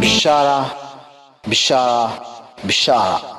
Bishara, Bishara, Bishara.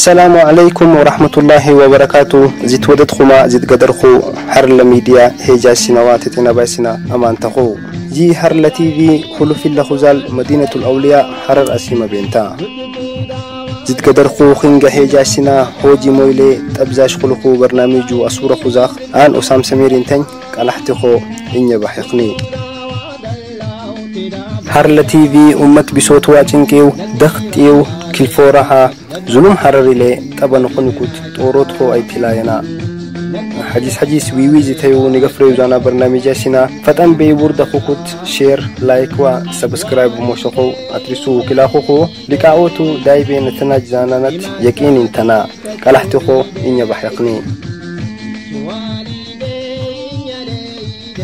السلام عليكم ورحمة الله وبركاته. زيت ودد خما زيت قدر خو. حرل ميديا هيجا سنوات تنباسنا أمان تخو. جي حرل تي في خلو في اللخزال مدينة الأولياء حرر أسيما بنتا زيت قدر خو خنجا هيجا سنا هوجي مويلي تبزاش خلو خو برنامجو أسورة خزاخ. آن أسام سمير انتن قلحت خو إني بحقني. حرل تي في أمت بصوت واجنكيو دختيو ظلم حرريلي طبا نخنكوت طوروت خو أي تلاينا حديث حديث ويوي زيتيو نغفريو زانا برنامجا سينا فتن بي بورد خوكوت شير لايك و سبسكرايب موشخو. أترسو كلا خوكو لقاوتو داي بين تناج زانانت يكين انتنا. قلحتخو إنيا بحيقني.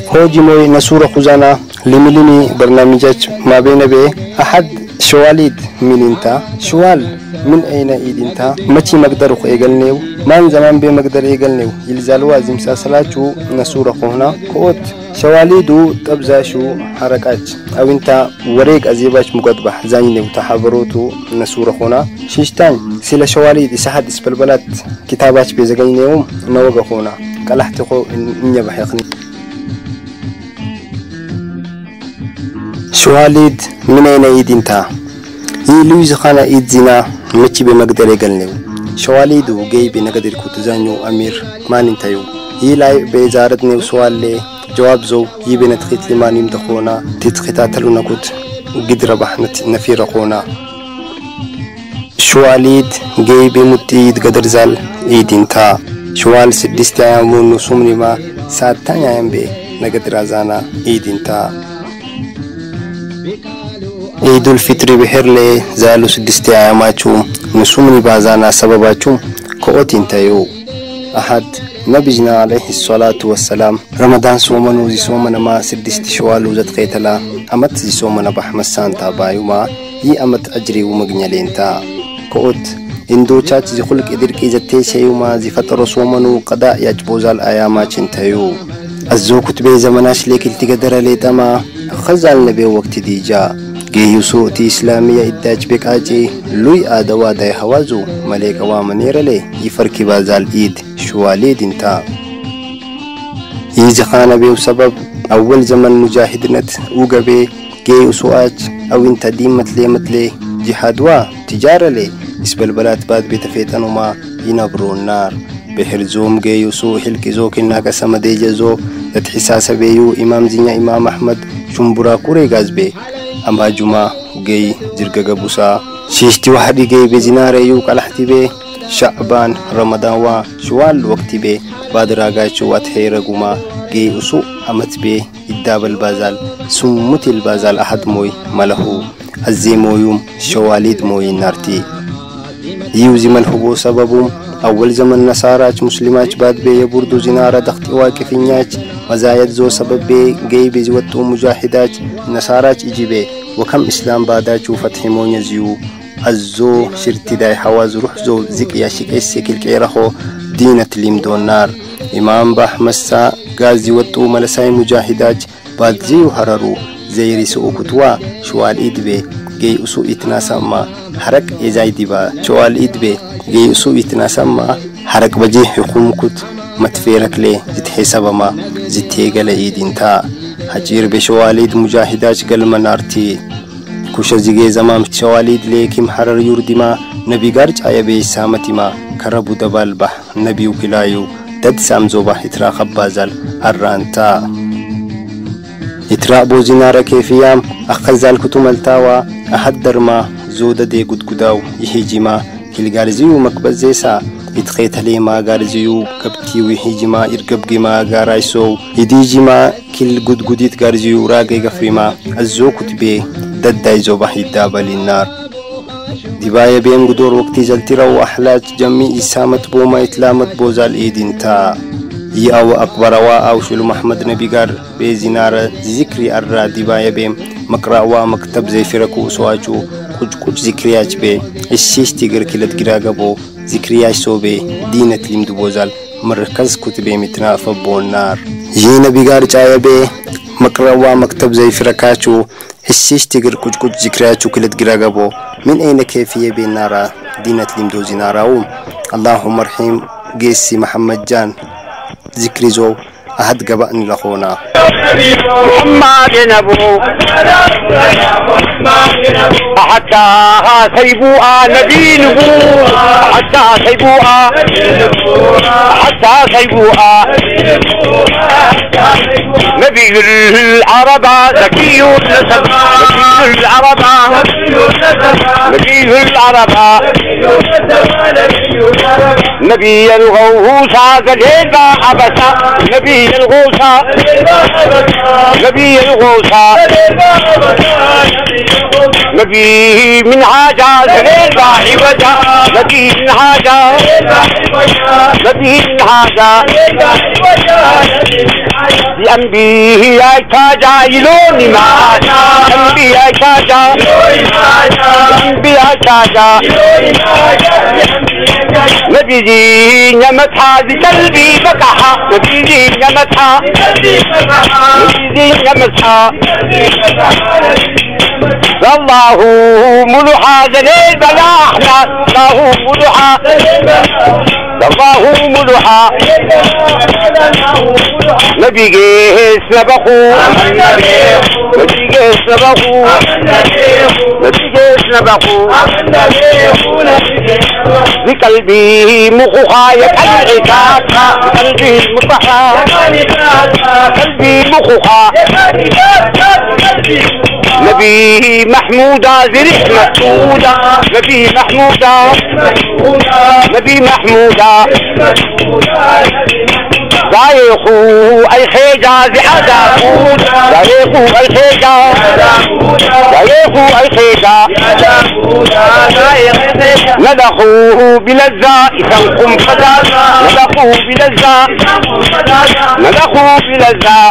هوجي موي نسورة خزانة لمليني برنامجات ما بين بي. أحد شواليد. من انت شوال من أين إيد انت متي مقدر إيقلنيو مان زمان بي مقدر إيقلنيو يلزالوا زمسا سلاتشو نسورة خونا كوت شواليدو تبزاشو حركات أو انت وريق أزيباش مقدبح زانينيو تحبروتو نسورة خونا شيشتان سيلا شواليد إسحاد إسبلبلات كتابات بيزغينيو نوغا خونا قلحتخو إنيا بحيقني شواليد من أين إيد انت يي لويز خانا إيد زنا مچي بمقدر يقلنيو شواليدو جاي بنقدر كوتزانيو أمير ما ننتيو يي لاي بيزارتنيو سوال لي جواب زو يي بنتخيت لما نيم دخونا تتخيتاتلو نكوت قدر بحنت نفير خونا شواليد جاي بمتيد قدر زال إيد انت شوال سدست أيامون نسومني ما ساتان أيام بي نقدر أزانا إيد انت عيد الفطر بحرلي زالو سدستي عاماتشو نسومني بازانا سبباتشو كوتين تايو أحد نبينا عليه الصلاة والسلام رمضان سومن وزي سومن ما سدستي شوالو زت قيتلا أمت زي سومن بحمد سانتا بايوما يي أمت أجري ومغنيالينتا كوت إندو تشاتش زي خلق إدركي زتي شيوما زي فتر سومنو قضاء يجبوزال أياماتشن تايو الزو geeyyisooti islaamiyaa itti achi qaacee luyi aadawaa da'e hawaazu malee qawaa maneeralee ifarki baazaal iid shuwaalee dintaa. Izi kana beeku sabab awwal zaman mujaahidinat uu gabee geeyyisu aach awinta diimatlee matlee jihaadwaa tijaaralee isbalbalaat baat beeta feexanumaa inabroonnaar. بحر زوم جيو سو حلك زو كنا قسم دي جزو تتحساس بيو إمام زينيا إمام أحمد شمبرا كوري غازبي أما جمعة جي جرجا قبوسا شيشتي وحدي جي بزنار يو قلحتي بي. شعبان رمضان وا شوال وقت بي. بعد راقا شوات حيرا قما جي أسو أمت بي. إداب البازال سمت البازال أحد موي ملهو. الزي مويوم شواليد موي نارتي. يوزي ملهو سببهم اول ዘመን ነሳራች ሙስሊማች ባት ቤ የቡርዱ ዚናራ ደኽጢዋ ቅፍኛች ወዛየት ዞ ሰበብ ቤ ገይ ቤዚ ወጡ ሙጃሂዳች ነሳራች እጂ ቤ ወከም እስላም ባዳችሁ ፈትሒ ሞኘዝዩ አዞ ሽርቲዳይ ሐዋዝ ሩሕ ዞ ዚቅ ያሽቀሴ ክልቄረኾ ዲነት ሊምዶናር ኢማም ባህ መሳ ጋዚ ወጡ መለሳይ ሙጃሂዳች ባዝዩ ሀረሩ ዘይሪስኡ ኩትዋ ሸዋል ኢድቤ ገይ እሱ ኢትናሳማ ሐረቅ ኤዛይ ዲባ ሸዋል ኢድቤ أسو إتناسما حرك إزاي ديبا شوال إدبي جي أسو إتناسما حرك بجي حكوم كت متفيرك لي زت حسابما زت هيغل إيدين تا حجير بشواليد مجاهداج قل منارتي كوشا زيجي زمام شواليد ليكم حرر يردما نبي غارج آيا بي سامتما كربو دبال بح نبي وكلايو دد سامزو بح اترا خبازل الرانتا itraa zinaara keefiyaam akka zaalkutu maltaawaa ahad darmaa zooda dee gudgudaaw yihijimaa hilgaarziyuu makbazeesaa itqeetalee maagaarziyuu gabtii wihijimaa irgabgimaa gaaraaysow hidiijimaa kil gudgudit gaarziyuu raagay gafrimaa azzoo kutbee daddaayizoba hiddaa balinnaar dibaaya been gudoor waqtii jaltiraw ahlaaj jammii isaa matbooma itlaamat boozaal eedintaa يأو أكبر أو شلو محمد نبي قار بيزينار ذكري أرى دبايا بيم مقرأ ومكتب زي سواجو كج كج ذكرياج بي الشيش تيجر كيلت قراغبو ذكرياج سو بي دينة لم دبوزال مركز كتبي متنا فبون نار يي نبي قار جايا بي مقرأ ومكتب زي فرقاچو الشيش تيجر كج كج ذكرياجو كيلت قراغبو من أين كيفية بين نارا دينة لم دوزي ناراو اللهم ارحم قيسي محمد جان ذكري زو أهد قبأني لخونا محمد نبو حتى سيبوا نبي نبو حتى سيبوا حتى سيبوا نبي العرب زكي النسب نبي العرب نبي العرب. نبي الغوث قليل عبسا نبي الغوث نبي الغوثا نبي من حاجة نباحي وجا نبي من حاجة نبي من حاجة الأنبياء كاجا बिहा ما الأنبياء كاجا लम्बी आखा نبي جي نمتها بقلبي بكحة نبي جي نمتها جي نمتها الله ملحا زليل بلا إحنا الله ملحا الله ملحا نبي جيس نبخو نبي جيس نبخو نبي جيس نبخو بقلبي مخوخا يكل عكاكا قلبي مخوخا قلبي مخوخا نبي محمودا زرح مسعودا نبي محمودا نبي محمودا ضايقوا الخيجة زعدا ضايقوا الخيجة ضايقوا الخيجة ندخوه بلذة. إسمكم فدا. ندخوه بلذة. ندخوه بلذة.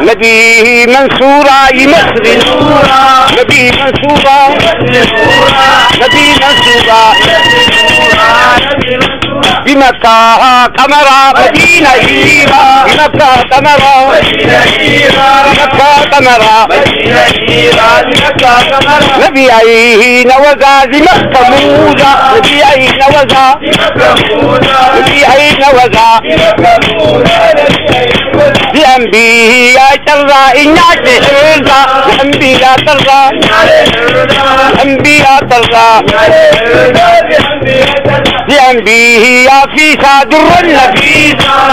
نبي منصورة يمصر نورا نبي منصورة نبي منصورة بمكة قمرة مدينة هيرة بمكة قمرة بمكة قمرة نبي عين وزا مكة موزة نبي عين وزا نبي عين وزا بأنبياء ترى إنك حرزة بأنبياء ترى أنبياء ترى بأنبياء فيسا در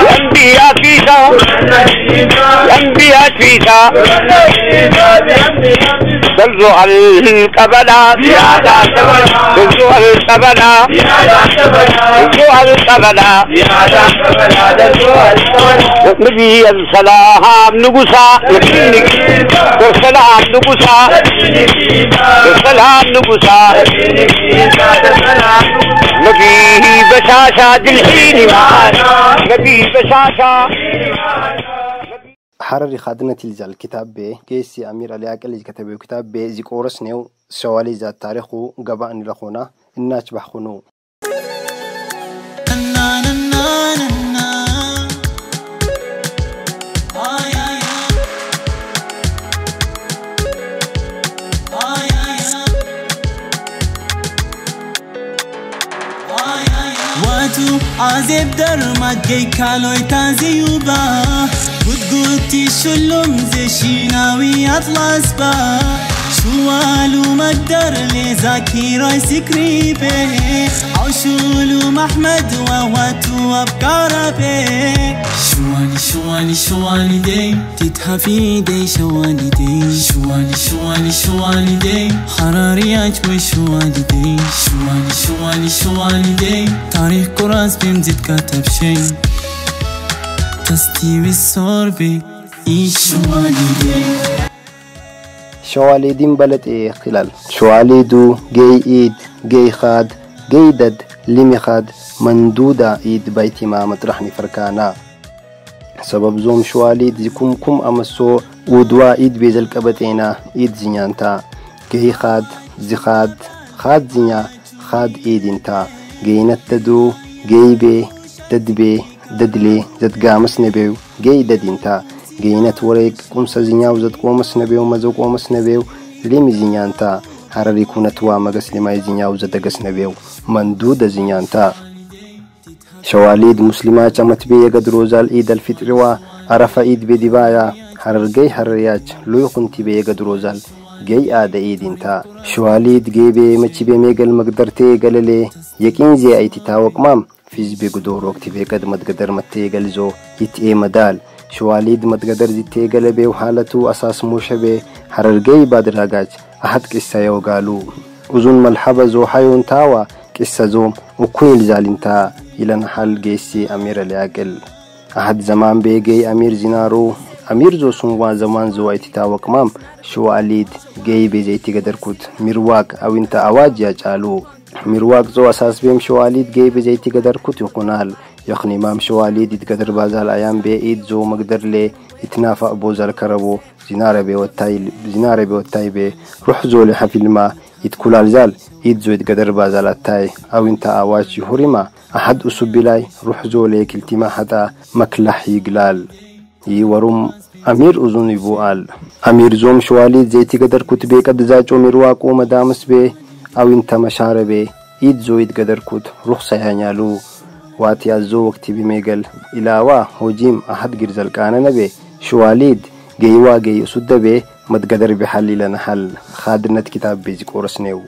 بأنبياء فيسا بأنبياء فيسا السلام نقصا. نبي بشاشة دلحين نبي بشاشة. حرري خادنة الجال كتاب بي. كيسي أمير علي أكل كتابه كتاب بي. زي قورس نيو. سوالي ذات تاريخو. قبعني لخونا. الناس بحخونو. Watu azib darmat gay kaloy taziyuba Gudguti shullum zishinawi atlasba شوال ومقدر لذاكرة سكري به عشول ومحمد ووات وابكار به شوالي شوالي شوالي دي. تتهفي دي شوالي دي. شوالي شوالي شوالي دي. حراري عجبي شوالي دي. شوالي شوالي شوالي دي. تاريخ كراس بيمزيد كتب شي. تستيوي الصوربي إيش شوالي دي. شواليدين بلد إيه خلال. شواليدو جي إيد جي خاد جي دد لمي خاد مندودة إيد بيتي ما مطرحني فركانا. sabab zoom shuwaliit zikum kum amaso udwa id bezalqabaxeena id zinyanta gehi kaad zikaad kaad zinya kaad iidinta geynatadu geybe dadbe dadle zadgaamasnebew gey dadinta geynat wareeg qumsa zinyaw zadqoomasnebew mazaqoomasnebew limi zinyanta harari kunat waa magaslimay zinyaw zadagasnebew manduuda zinyanta ነበው ሊም ዝኛንታ ሐረሪ ኩነትዋ መገስ ሊማይ ዝኛው ዘደገስ ነበው መንዱ ደዝኛንታ ሸዋሊድ ሙስሊማች አመት ቤ የገድሮዛል ኢድ አልፊጥሪዋ አረፈ ኢድ ቤዲባያ ሐረርገይ ሐረርያች ሉይ ኩንቲ ቤ የገድሮዛል ገይ አደ ኢድንታ ሸዋሊድ ጌቤ መቺ ቤ ሜገል መግደርቴ ገለሌ የቂንዜ አይቲታ ወቅማም ፊዝቤ ጉዶር ወቅቲ ቤ ቀድ መድገደር መቴ ገልዞ ይትኤ መዳል شواليد متقدر زيتي قلبي وحالته أساس موشبه حررقي بادراغاج أحد قصة يوغالو وزن ملحبة زو حيون تاوى قصة زوم وكويل زالنتا إلى نحل جيسي أمير الياقل أحد زمان بيجي أمير زينارو. أمير زو سنوان زمان زو ايتتا وكمام شواليد جي بيزيتي قدر كود ميرواق أو انت أواج يجالو ميرواق زو أساس بيم شواليد جي بيزيتي قدر كود يقنال. يخني مام شواليد يتقدر بازال أيام بيئيد زو مقدر لي. يتنافع بوزال كربو. زنارة بي وتاي زنارة بي روح زو لحفل ما. يتكول الزال يد زو يتقدر بازال التاي أو انت آواج يهورما أحد أسو بلاي روح زو ليك التما حتى مكلح يقلال. يورم أمير أزون يبوآل. أمير زوم شواليد زيتي قدر كتبه قد زاجو مرواقو مدامس بي. أو انت مشار بي يد زو يتقدر كت رخصة يعنالو waati azoo waqtii bimeegal ilaawaa hojiim ahad girzalqaana nabe shuwaaliid geeywaa geey usudda bee madgadar bixallilana hal khaadinat kitaab beezi qorasneew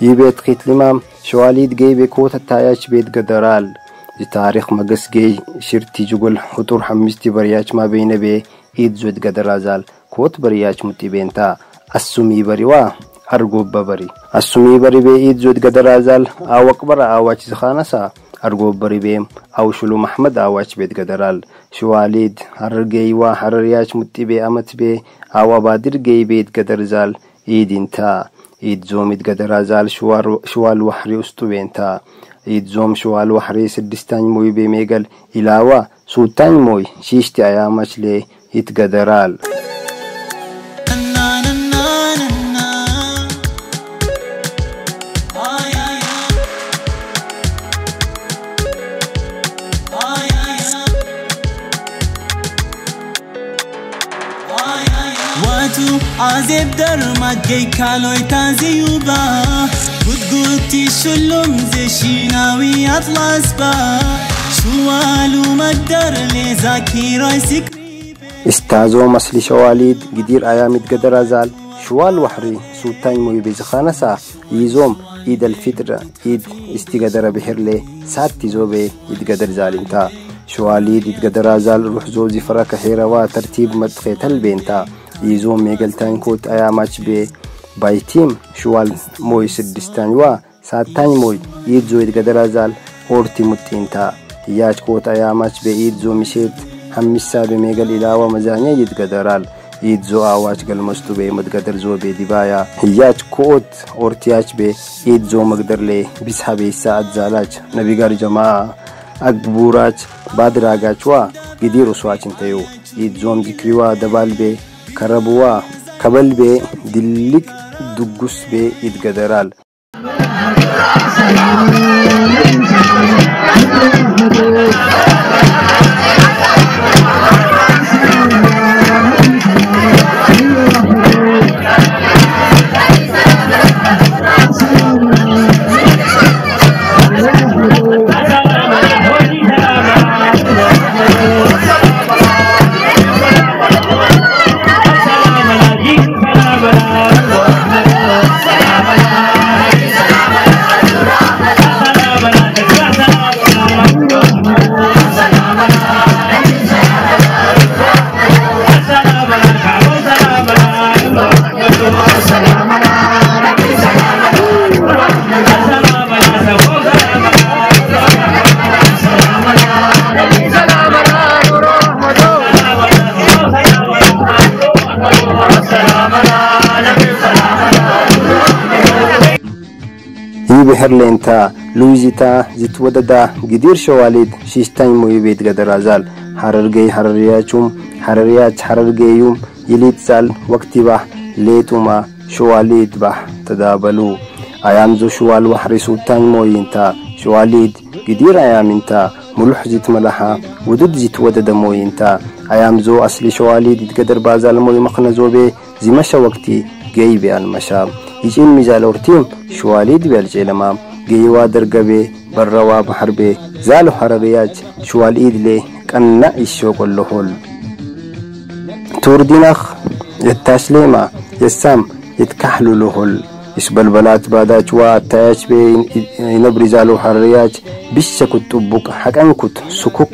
ይቤት ኺትሊማም ሸዋሊድ ጌይ ቤኮተ ታያች ቤት ገደራል። የታሪክ መገስ ጌይ ሽርቲ ጅጎል ሁጡር ሐሚስቲ በርያች ማበይነ ቤ ኢድ ዞት ገደራዛል ኮት በርያች ሙጢ ቤንታ አሱሚ በሪዋ አርጎበ በሪ። አሱሚ ቤ ኢድ ዞት ገደራዛል አወቅ በራ ዝኻነሳ አርጎበ በሪ ቤም አውሽሉ መሐመድ አዋች ቤት ገደራል ሸዋሊድ ሐረር ጌይዋ ሐረርያች ሙጢ ቤ አመት ቤ አዋ ባድር ጌይ ቤት ገደርዛል ኢድንታ ኢድ ዞም ይትገደራ ዛል ሽዋል ዋሕሪ ውስጡ ቤንታ ኢድ ዞም ሽዋል ዋሕሪ ስድስታኝ ሞይ عازب در مگی کالوی تازیو با گود گودتی شلوم زشیناوی اطلاس با. شوالو مقدر لزاکی رای سکری استازو مسلي شواليد قدير أيام يتقدر زال شوال وحري سوتاي موي بيزخانسا يزوم عيد الفطر عيد استقدر بحرلي ساتي زوبي يتقدر زالنتا شواليد يتقدر زال روح زوزي فرق حيروا ترتيب مدخيت البينتا ይዞ meegaltaan koo xayaamach bee baayitiim shuwal mooy siddistan waa saattaan mooy iidzoo idgadarazaal hoorti muxxiintaa hiyaac koo xayaamach bee iidzoo misheet hammisaa bemeegal ilaawa mazaanya yidgadaraal iidzoo aawaach galmastu bee madgadarzoo bee dibaaya hiyaac ko'ot ortiyaach bee iidzoo magdarlee bis habeessaa adzaalaach nabigar jamaa agbuuraach baadiraagaach waa gidiir oswaachin tayo iidzoom jikriwaa dabaal bee kara bu'aa kabalbee dillig duggusbee itgadaraal لينتا لويزيتا زيت وددا قدير شواليد شيشتاين موي بيت قدر أزال. حررقي حررياتشم حرريات حررقيوم يليت زال وقتي بح ليتوما شواليد بح تدابلو. أيام زو شوال وحري سلطان موينتا شواليد قدير أيام انتا. ملوح زيت ملحا ودد زيت ودد موينتا أيام زو أصلي شواليد يتقدر بازال موي مخنزو بي زي مشا وقتي جاي المشا يجين ميزال أورتيم شواليد بالجيلما جيوا درقبي بروا بحربي زالو حررياج شواليد لي كنا إشو كلهول توردينخ يتاشليما يسام يتكحلو لهول isbalbalaat baadaach waa attayaach bee inabri zaaluu harriyaach bisha kut xubbuk haqan kut sukuk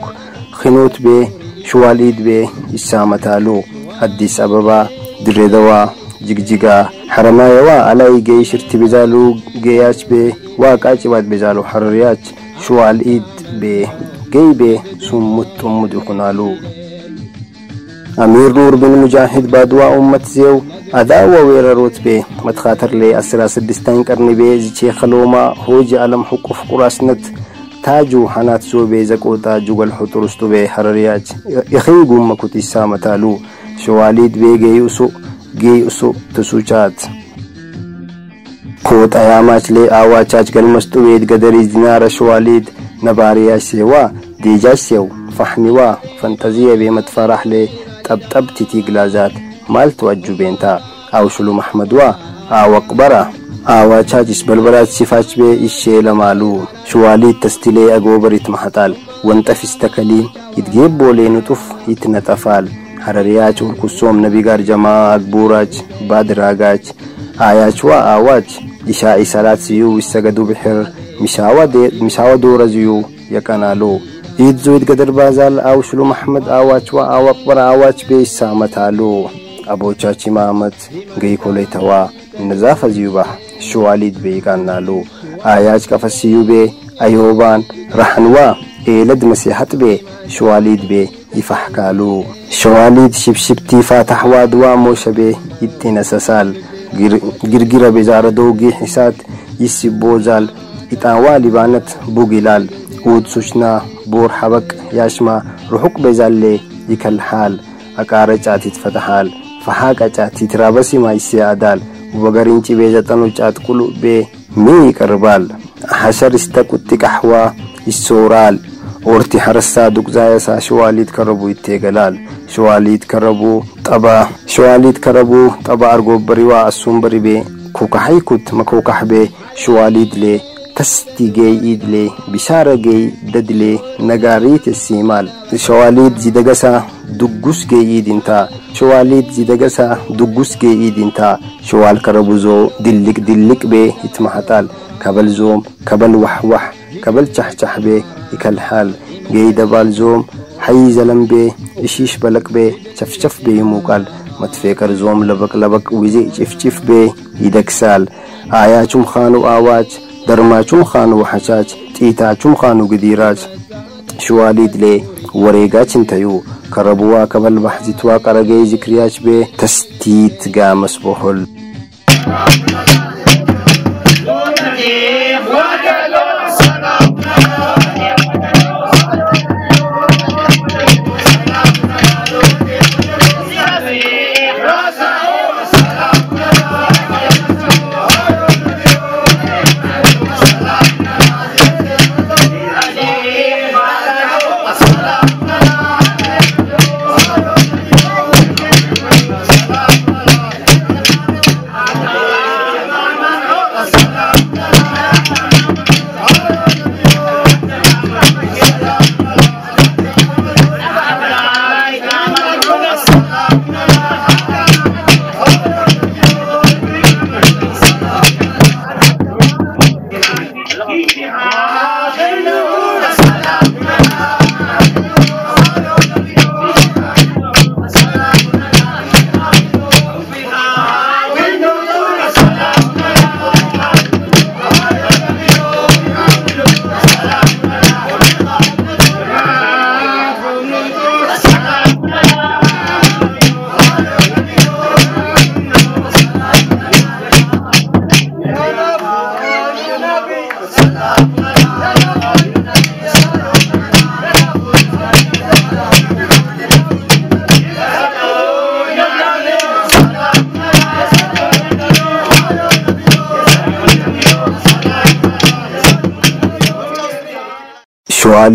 khinoot bee shuwaaliid bee isaamataaluu addis ababaa diredawaa jigjigaa haramayewa alai geishir tibizalu geyach be waaqachi waad bizalu harriyach shuwal id be gey be summut ummud ukunalu امیر نور بن مجاهد بادوا امت زیو ادا و ویر روت به متخاطر لی اسرا سدستان کرنی به چی خلوما هوج علم حقوق قراسنت تاجو حنات سو به زکو تاجو گل حترستو به حرریاج یخی گوم مکوتی سامتالو شوالید به گیوسو geessu tusuchaati. Koot ayaamaachilee awwaachaach galmastuu eeggadarrii dinaara shawaaliid nabaariyaasheewaa deejaasheew fahmiwaa fantaziya beemat farahlee xabxabtitii gilaazaat maaltu ajjubeen ta'a awshulum ahmadwaa awwaqbara awwaachaachis balbalaachisifaach bee ishee lamaaluu shawaaliid tastilee agoobarit mahaxaal wanxafis takaliin itgeebboolee nuxuf itna xafaal. Harariyaach, Urkusoom, Nabigaar Jamaa, Agbuuraach, Baadiraagaach, Aayaachwa, Aawaach, Ishaa'i Salaat Siyuu, Issagaduu Bixir, Mishaawa Duura Ziyuu, Yaqanaaloo. ኢድ ዙይት ገደር ባዛል አው ሽሉ መሐመድ አዋች ዋ አው አቅበር አዋች ቤይሳ መታሉ አቦቻቺ ማመት ገይ ኮሌተዋ ነዛ ፈዚዩባ ሸዋሊት ቤይቃናሉ አያች ቀፈስዩ ቤ አዮባን ረሐንዋ ኤለድ መሲሐት ቤ ሸዋሊት ቤ ይፋሕካሉ ሸዋሊት ሽብሽብቲ ፋታሕ ዋድዋ ሞሸቤ ይጤነሰሳል ግርግረ ቤዛረ ዶጊ ሒሳት ይስቦዛል ኢጣዋ ሊባነት ቡግ ይላል። ውድ ሱሽና ቦር ሐበቅ ያሽማ ርሑቅ ቤዛሌ ይከልሃል። አቃረ ጫት ይትፈተሃል ፈሓቀ ጫት ይትራበሲ ማይስ ያዳል ወበገሪንጭ ቤዘጠኑ ጫት ቁሉቤ ሚ ይቀርባል? ሐሸር ይስተቁጢ ቃሕዋ ይሶራል። ortiharassaadugzayasaa shawaliit kan rabuu itti eegalaal shawaliit kan rabuu xabaa shawaliit kan rabuu xabaa argobbarii waa assuun baribee kukahaykut makukaxbee shawaliidlee tastigee iidlee bishaaragee dadlee nagaariite siimaal shawaliit zidagasaa duggusgee iidintaa shawaliit zidagasaa duggusgee iidintaa shawaal karabuzoo dilliq dilliqbee itmahaxaal kabal zoom kabal waxwax kabal caxcaxbee يكال حال. جاي دبال زوم حي زلم بي إشيش بلق بي شفشف بي موكال متفكر زوم لبك لبك ويزي شفشف بي يدك سال. آيا چوم خانو آواج درما چوم خانو حشاج تيتا چوم خانو قديرات شواليد لي wareegaatiin tayuu كربوا كبل بحزي baxsitwaa qaragee zikriyaach بي تستيت gaamas bohol.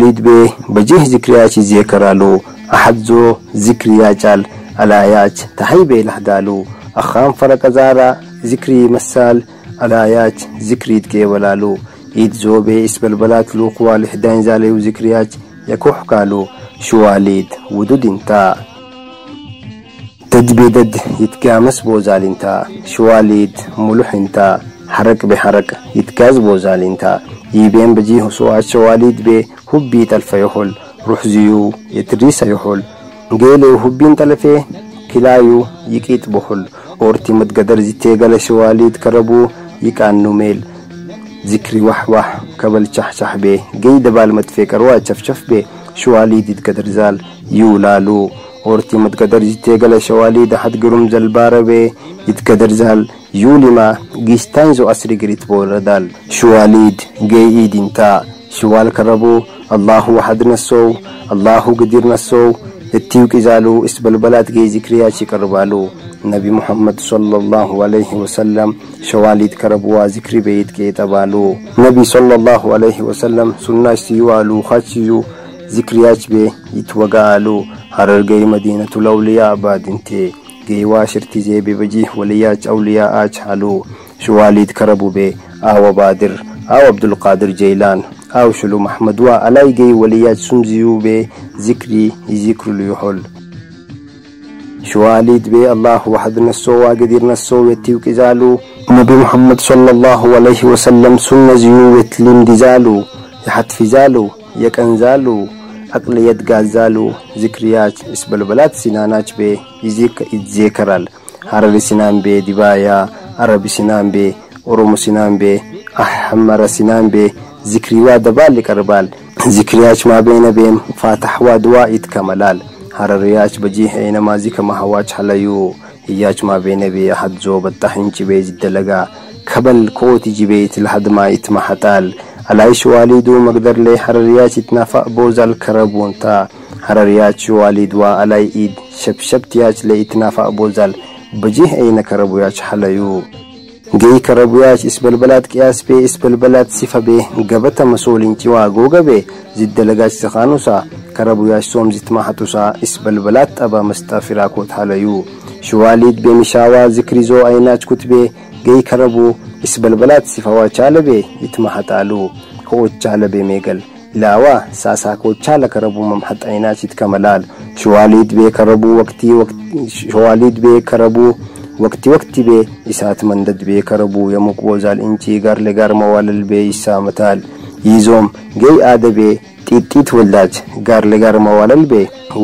ولید بey bajih zikriyachi zekaralo ahadzo zikriyachal alayach tahaybe lahdalo akham farakazara zikri masal alayach zikrid ke walalo id zobe isbalbalat luqwa lihdan zalayu zikriyach yakuhkalo shuwalid wududinta تدبيدد يتكامس بوزالينتا شواليد ملوحينتا حرك بحرك يتكاز بوزالينتا يبين بجيه سوات شواليد بي هبي تلف يحل روح زيو يتريس يحل قيلي هبين تلفه كلايو يكيت بحل أورتي متقدر زيتي قال شواليد كربو يكانو ميل ذكري وح وح كبل شح شح بي قيد بالمتفكر واشف شف بي شواليد يتقدر زال يولالو أورتي متقدر جتي قال شواليد حد قرم زلبارة بي يتقدر زال يولي ما جيستانزو أسري قريت بوردال شواليد جي إيد انتا شوال كربو الله وحد نسو الله قدير نسو اتيوك إزالو إسبل بلاد جي ذكرياتي كربالو. نبي محمد صلى الله عليه وسلم شواليد كربوا ذكر بيت كي تبالو. نبي صلى الله عليه وسلم سنة سيوالو خاتشيو ذكرياج بي يتوغالو harargay madinatul awliyaa baadintee geewaa shirtizee bibajih waliyaaj awliyaa aaj haluu shuwaaliid kara bubee aawa baadir aaw abdulqaadir jeylaan aaw shulum ahmad waa alaygay waliyaaj sumziyuu bee zikrii izikrul yohol شواليد بي الله وحد نسو واقدر نسو يتيو كزالو نبي محمد صلى الله عليه وسلم سنة زيو يتلم دزالو يحتفزالو يكنزالو اسبل بلاد سناناج بي يزيك يتذكرال هرر سنان بي دبايا عربي سنان بي أروم سنان بي أحمر سنان بي ذكري وادبال لكربال ذكريات ما بين بين فاتح ودواء يتكملال harariyaach bajii heenamaa zika mahawaach halayu hiyyaach maa beene bee ahad zoo battahin jibee ziddalagaa kabal kooti jibee tilhadmaa itma alaishi harariyaçitnafa bozal kara bonta harariyaçi walidwa alai id shapshaptiyaç le itnafa bozal bajih eyna karabuyaç halayu gei karabuyaç isbalbalat qiyas pe isbalbalat sifa be gabata masolinki wa gogabe ziddalagaç sahanusa karabuyaç somzitma hatusa isbalbalat aba mastafira kot halayu شوالید به مشاوا ذکری زو عیناچ کتبه گی کربو isbalbalaat sifawaachaalabee itma haxaaluu ho'ochaalabee meegal ilaawaa saasaakoochaala karabuu haxainaachit kamalaal showaaliit bee karabuu waktii showaaliit bee karabuu wakti wakti bee isaat mandad bee karabuu yamuk bozaal incii garle garma walal bee isaa mataal yiizoom gey aada bee xiixxiit ወላጅ ጋር ለጋር መዋለል ቤ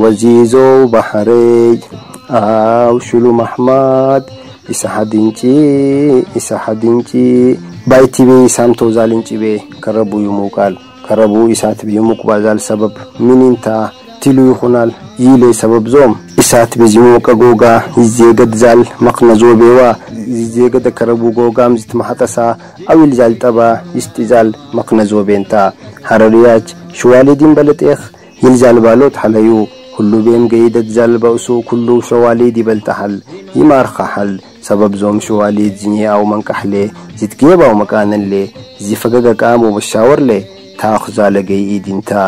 ወዚዞ ባህሬ አው ሽሉ መሐማድ ማሕማድ ኢሳ ሀድንጪ ኢሳ ሀድንጪ ባይቲ ቤ ኢሳም ተውዛል እንጪ ቤ ከረቡ ይሙቃል ከረቡ ኢሳት ቤ ይሙቅ ባዛል ሰበብ ሚኒንታ ትሉ ይሆናል ይሌ ሰበብ ዞም ኢሳት በዚሞቀ ጎጋ ይዜገድ ዛል መቅነዞ ቤዋ ይዜገደ ከረቡ ጎጋም ዝትማሐጠሳ አዊል ዛል ጠባ ይስጢ ዛል መቅነዞ ቤንታ ሐረርያች ሽዋሊድን በለጤኽ ይልዛል ባሎት ሐለዩ ሁሉ ቤም ገይደት ዛል በእሱ ኩሉ sabab zom shuwali jinye aw man kahle zit geba makanan le zifaga ga kamo bashawar le ta khuza lagay idin ta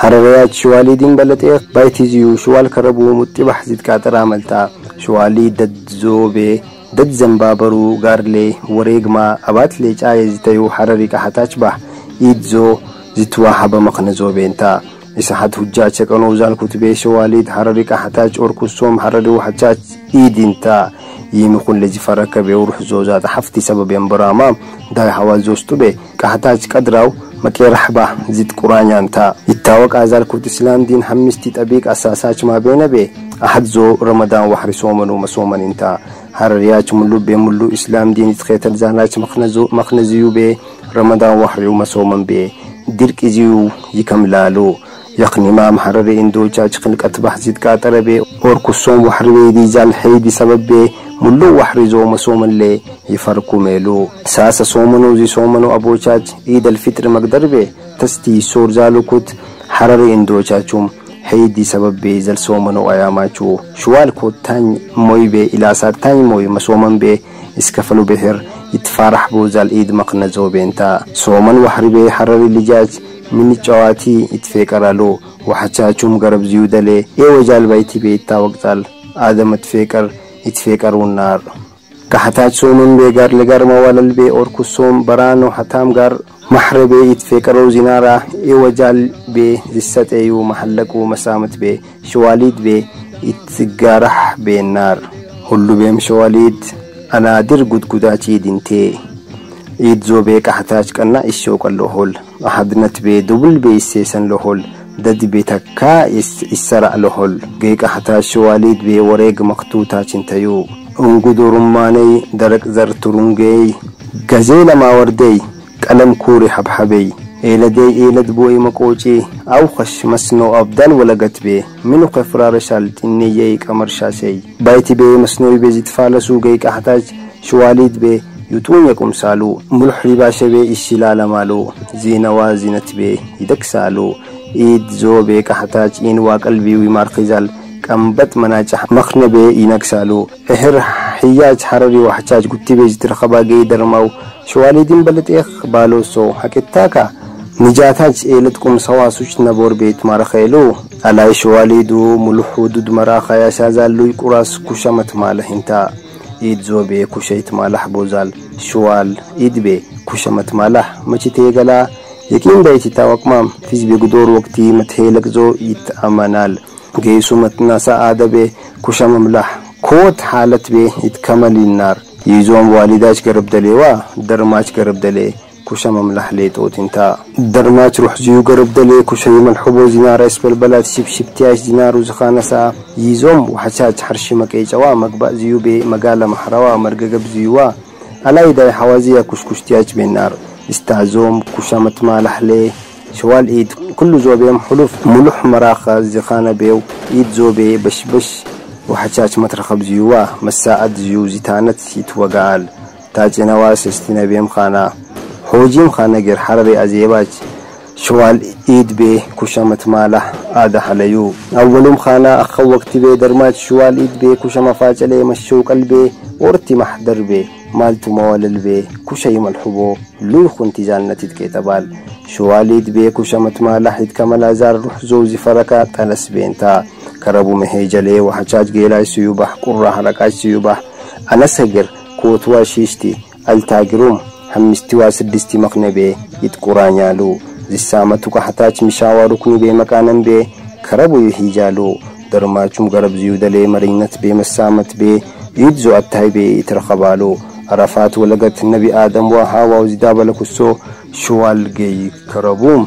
hararayat shuwali din balate bayti ziyu shuwal karabu muttibah zit ka taramalta shuwali dad zobe dad zambabaru garle waregma abatle chaye zitayu harari ka hatachbah idzo zitwa haba maqna zobenta إسحاد حجاج كانوا زال كتبه شواليد حرري كحتاج أوركسوم حرري وحجاج إيدين تا يمكن لجي فرق بيورح زوجات حفتي سبب ينبراما دا حواز زوجتبه كحتاج قدراو مكي رحبة زيد قرآن يانتا. يتاوك أزال كرد إسلام دين حمستي تأبيك أساساج ما بينا بي. أحد زو رمضان وحري سومن ومسومن انتا. حررياج ملو بي ملو إسلام دين تخيتن زهناج مخنزو مخنزيو بي. رمضان وحري ومسومن بي. ديرك إزيو يكملالو. يقني مام حرري اندو جاج خلق أتبح زيد قاتر بي أوركسوم وحري دي جال حيدي سبب بي. mullo wahrizoma somanle yifarkumelo sasa somano zi somano abochaj eid alfitr magdarbe tasti sorzalukut harar indrochachum haydi sababbe zal somano ayamachu shuwal ko tan moybe ilasa tan moy masomanbe iskafalu behir يتفرح بوزال إيد مقنا زوبينتا سومن وحربي حرري لجاج من الجواتي يتفكرالو وحتى جم قرب زيودالي إيو جال بيتي بيتا وقتال آدم تفكر ልጃች ሚኒ ጨዋቲ ይትፌቀራሉ ወሐቻቹም ገረብዚዩ ደሌ ኤወጃል ባይቲ ቤ ይታወቅጣል አደም ትፌቀር ይትፌቀሩናር ከሐታች ሶምን ቤ ጋር ለጋር መዋለል ቤ ኦርኩሶም በራኖ ሐታም ጋር ማሕረቤ ይትፌቀረው ዚናራ ኤወጃል ቤ ዝሰጠዩ መሐለቁ መሳምት ቤ ሸዋሊድ ቤ ይትጋራህ ቤናር ሁሉ ቤም ሸዋሊድ አናድር ጉድጉዳቺ ድንቴ ኢድ ዞ ቤ دد تكا يسرع لهل جيك حتاش والد بي وريق مقتوتا تنتيو انقدو رماني درك زرت رنجي غزيل ما وردي قلم كوري حبحبي. إيلدي إيلد بوي مقوجي أو خش مسنو أبدان ولقت بي منو قفرار شالت إني ييك أمر شاسي بايتي بي مسنو بيزيد فالسو جيك أحتاج شواليد بي يتون يقوم سالو. ملحري باشا بي إشي لا مالو. زينة وازينة بي يدك سالو. ኢድ ዞ ቤ ቃሕታች ኢንዋ ቀልቢው ይማርኺዛል ቀንበጥ መናጫ መኽነበ ይነግሳሉ። እህር ሕያጅ ሐረሪ ዋሕቻጅ ጉቲቤ ዝትረኸባ ገይ ደርማው ሸዋሊድን በልጤኽ ባሎሶ ሐቂታካ ንጃታጅ ኤልት ቁም ሰዋሱች ነቦር ቤት ማረኸይሉ። አላይ ሸዋሊዱ ሙሉሕ ውዱድ መራኸ ያሻዛሉይ ቁራስ ኩሸመት ማለሂንታ ኢድ ዞቤ ኩሸይት ማላህ ቦዛል። ሸዋል ኢድ ቤ ኩሸመት ማላህ መችቴ ገላ یقین دی چې توقمام فیز بګدور وقتی متهلک زو ایت امانال. گیسو متناسا ادب کوشم ملح کوت حالت به ایت کمل النار یزوم والداش قرب دلی وا درماچ قرب دلی کوشم ملح لیت او تنتا درماچ روح زیو قرب دلی کوشم ملحب زینار اسبل بلد شپ شپ تیاش دینار وزخانسا یزوم وحشاج حرشمک ایچوا مقبا زیو به مقاله محروا مرګ قب زیوا علای د حوازیه کوشکشتیاج بنار استعزوم كشمت مالح لي شوال إيد كل زوبيم حلوف ملوح مراخة زخانة بيو. إيد زوبي بش بش. وحشاش مترخب زيوا. مساعد زيو زيتانت يتوقال تاج نواس استنا بيم خانا. حوجيم خانا غير حرري أزيباج. شوال إيد بي كشمت مالح آده حليو اولم خانا أخو وقت بي درمات شوال إيد بي كشم فاجلي مشو قلبي. ورتي محضر بي مالتو موالل بي كشي ملحبو لوي خنتي جانتي تكيتبال شواليد بي كشمت مالح كمال أزار روح زوزي فركا تلس بينتا. كربو مهيجلي وحجاج جيلاي سيوبح قرى حركاج سيوبح. أنا سجر كوتوا شيشتي ألتاجروم حمستوا سدستي مقنبي zisamatu ka hatach mishawa rukni be makanan be karabu hijalo darmachum garab ziyu dale marinat be masamat be yidzu attai be tarqabalo arafat walagat nabi adam wa hawa zida balakusso shwal gei karabum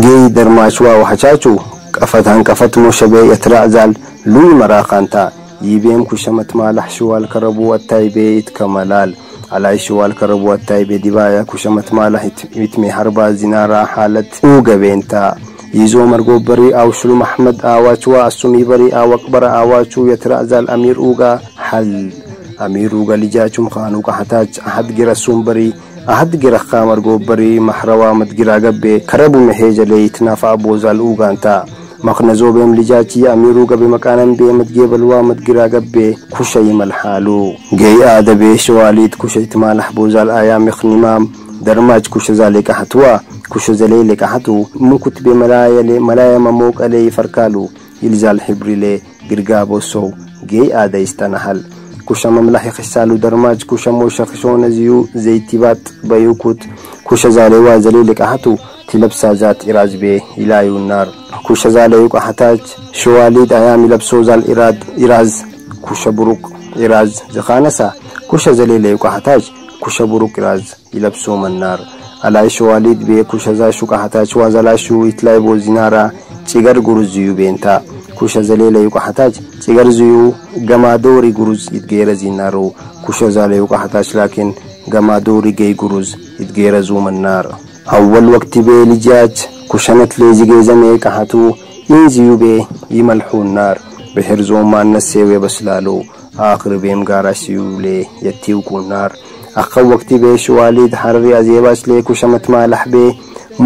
gei darmachwa wa hachachu qafatan qafat mushabe yatra'zal lui maraqanta yibem kushamat malah shwal karabu attai be itkamalal كربو أتاي بي دبايا كشمت مالح يتمي حربا زنارا حالة اوغا بينتا. يزو مرغو بري أو شلو محمد آواچوا اسمي بري أو أكبر آواچو يترعزال أمير أوغا. حل. أمير أوغا لجاچم خانو قحتاج أحد جرسوم بري أحد جرا خامر غو بري محروا جرا غبي. كربو مهيج لي تنافع بوزال أوغا انت مخنزو بهم لجاچي امير اوغا بمكانن بي مد جبلوا مد جرا غبي كشي ملحالو جي آدبي شواليد كشي تمالح بوزال أيام خنمام درماج كش ذلك حتوا. كش ذلك حتو. مكت بملايا ملايا مموك علي فركالو يلزال حبري قرقابو سو. جي آدا يستنهل كش مملح خسالو درماج كش موشا خشون زيو. زيتيبات بيوكوت. كش ذلك حتو. تلبسا ذات إراج بي. إلايو النار كش ذالي حتاج شواليد أيام لبسو ذال إراد إراز كش بروك إراز زخانسا كش ذليل حتاج كش بروك إراز يلبسو منار على شواليد بي كش ذا شو حتاج وزلاشو يتلاي بو زنارا cigar guruzziyu beenta kusha zaleela yuqa hataaj cigar ziyu gamadoori guruz idgeera zinaro kusha zale yuqa hataaj laakin gamadoori gey guruz idgeera zumannaar awwal waqti bee lijaaj kushanat ኩሸነት ሌዚጌዘሜ ቃሃቱ ይንዚዩቤ ይመልሑናር ብሕርዞማነት ሴዌ በስላሉ አክር ቤም ጋራ ሲዩሌ የቲውቁናር አኸ ወቅቲ ቤ ሽዋሊድ ሐረሪ አዜባች ኩሸመት ማላሕ ቤ።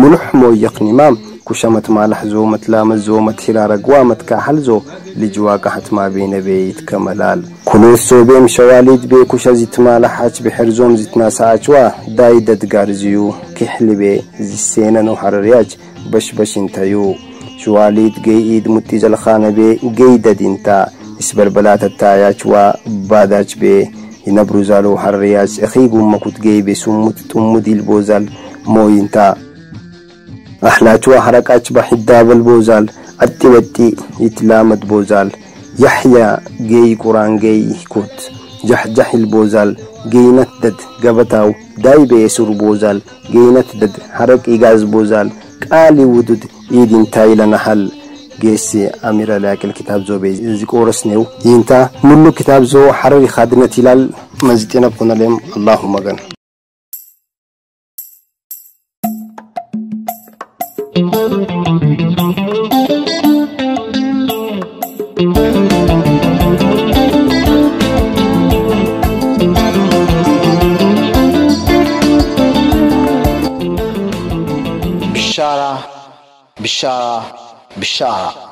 ሙሉሕ ሞየኽኒማም ኩሸመት ማላሕ ዞ መትላመት ዞ መትሂራረግዋ መትካሐል ዞ ልጅዋ ቃሕትማ ቤነ ይትከመላል ኩኔት ቤም ሸዋሊድ ቤ ኩሸ ዚትማላሓች ብሕርዞም ዝትናሳአችዋ ዳይ ደድጋር ዝዩ كحلبي زسينا حررياج بش بش انتيو. شواليد جي ايد متجل خانة بي جيدة دينتا. اسبر بلات التاياج وباداج بي. ينبرزالو حررياج. اخيق مكوت جي بي سمت تمدي البوزال موينتا. أحلاتوا حركات بحداب البوزال أتبتي يتلامت بوزال. يحيى جي قرآن جي كوت. jaxjaxil boozal geynat dad gabataw daybe sur boozal geynat dad haraq igaaz boozal qaali wudud idin taylanahal geesse amira laakil kitaab zobe እዚ ቆረስ ነው ይንታ ሙሉ ክታብ ዞ ሐረሪ ኻድነት ይላል መዝጤነብ ኩነሌም አላሁ መገን Bişara, Bişara.